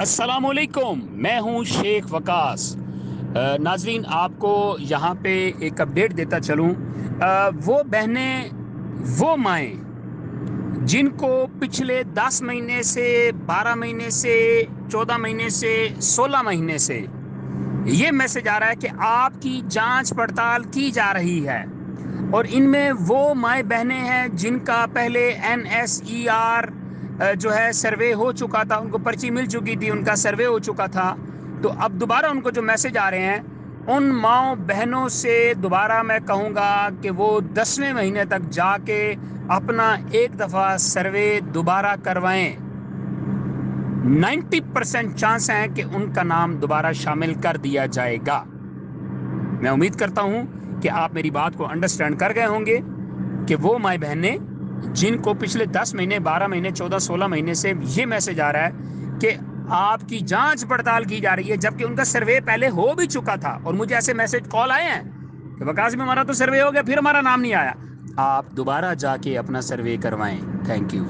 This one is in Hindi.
अस्सलाम वालेकुम मैं हूँ शेख वकास। नाजरीन, आपको यहाँ पे एक अपडेट देता चलूँ। वो बहनें, वो माएँ, जिनको पिछले दस महीने से, बारह महीने से, चौदह महीने से, सोलह महीने से ये मैसेज आ रहा है कि आपकी जाँच पड़ताल की जा रही है। और इनमें वो माए बहनें हैं जिनका पहले एन एस ई आर जो है सर्वे हो चुका था, उनको पर्ची मिल चुकी थी, उनका सर्वे हो चुका था। तो अब दोबारा उनको जो मैसेज आ रहे हैं, उन माओ बहनों से दोबारा मैं कहूँगा कि वो दसवें महीने तक जाके अपना एक दफ़ा सर्वे दोबारा करवाएँ। 90 परसेंट चांस है कि उनका नाम दोबारा शामिल कर दिया जाएगा। मैं उम्मीद करता हूँ कि आप मेरी बात को अंडरस्टैंड कर गए होंगे कि वो माए बहनें जिनको पिछले 10 महीने 12 महीने 14 16 महीने से ये मैसेज आ रहा है कि आपकी जाँच पड़ताल की जा रही है, जबकि उनका सर्वे पहले हो भी चुका था और मुझे ऐसे मैसेज कॉल आए हैं कि वकास में हमारा तो सर्वे हो गया, फिर हमारा नाम नहीं आया। आप दोबारा जाके अपना सर्वे करवाएँ। Thank you.